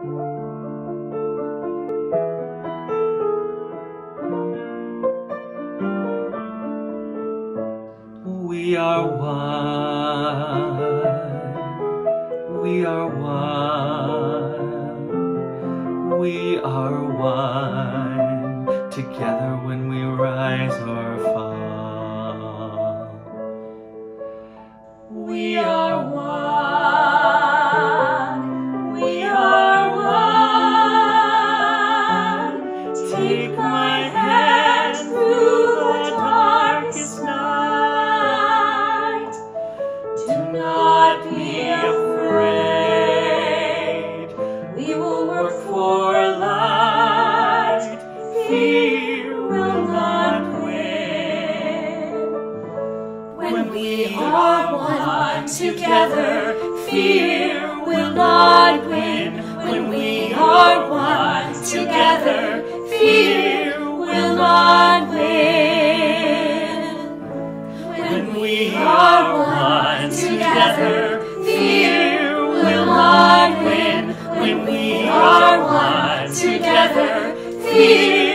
We are one. We are one. We are one. Together when we rise or fall. We are one. Are one together, fear will not win. Together, win.